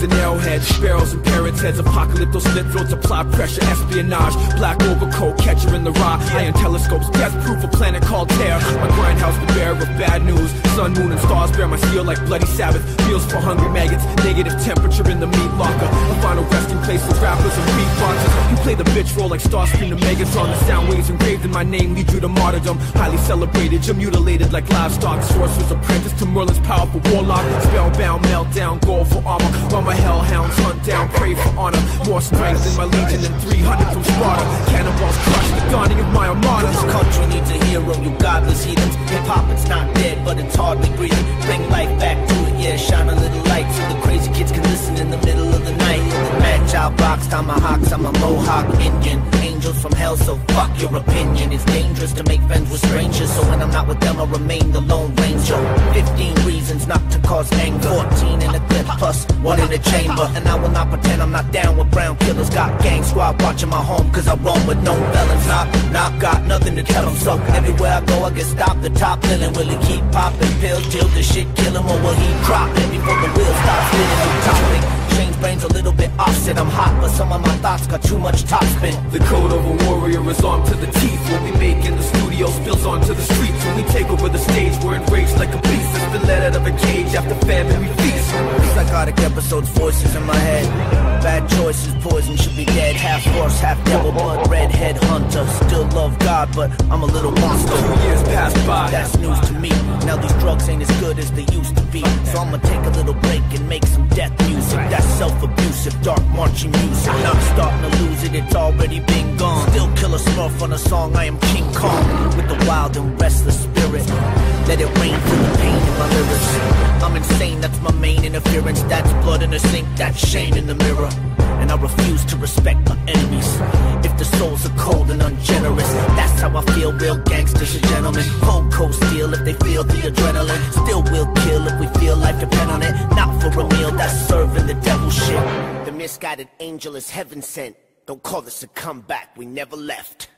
heads, barrels and parrots heads, apocalypto slit throats, apply pressure, espionage, black overcoat, catcher in the rye, iron telescopes, death proof a planet called Terror. My grindhouse, the bearer of bad news. Sun, moon, and stars bear my steel like bloody Sabbath. Meals for hungry maggots, negative temperature in the meat locker. The final resting place for rappers and beatboxers. You play the bitch role like Starscream to Megatron. The sound waves engraved in my name lead you to martyrdom. Highly celebrated, you're mutilated like livestock. Sorcerer's apprentice Merlin's powerful warlock. Spellbound, meltdown, goal for armor. While my hellhounds hunt down, pray for honor. More strength than my legion than 300 from Sparta. Cannonballs crush the dawning of my armada. This country needs a hero, you godless heathens. Hip hop, it's not dead, but it's hardly breathing. Bring life back to it, yeah, shine a little light so the crazy kids can listen in the middle of the night. Madchild box, tomahawks, I'm a Mohawk Indian. Angels from hell, so fuck your opinion. It's dangerous to make friends with strangers, so when I'm not with them, I remain the Lone Ranger. 15 reasons not to cause anger. 14 in a clip, plus one in the chamber. And I will not pretend I'm not down with brown killers. Got gang squad watching my home, cause I roam with no felons. Knock, knock, got nothing to tell them. So everywhere I go, I get stopped. The top villain, will he keep popping pills till the shit kill him, or will he drop it before the wheels stop spinning? Topic. Change brains a little bit offset. I'm hot, but some of my thoughts got too much topspin. The code of a warrior is armed to the teeth. What we make in the studio spills onto the streets. When we take over the stage, we're enraged like a beast that's been let out of a cage after famine we feast. Psychotic episodes, voices in my head. Bad choices, poison should be dead. Half horse, half devil, blood, redhead hunter. Still love God, but I'm a little monster. Two years passed by. That's news to me. Now these drugs ain't as good as they used to be. So I'ma take a little break and make self-abusive, dark marching music. I'm starting to lose it, it's already been gone. Still kill a smurf on a song, I am King Kong. With the wild and restless spirit. Let it rain for the pain in my lyrics. I'm insane, that's my main interference. That's blood in the sink, that's shame in the mirror. And I refuse to respect my enemies. If the souls are cold and ungenerous, that's how I feel. Real gangsters and gentlemen. Cold cold steel if they feel the adrenaline. Still will kill if we feel life depend on it. Shit. The misguided angel is heaven sent. Don't call this a comeback, we never left.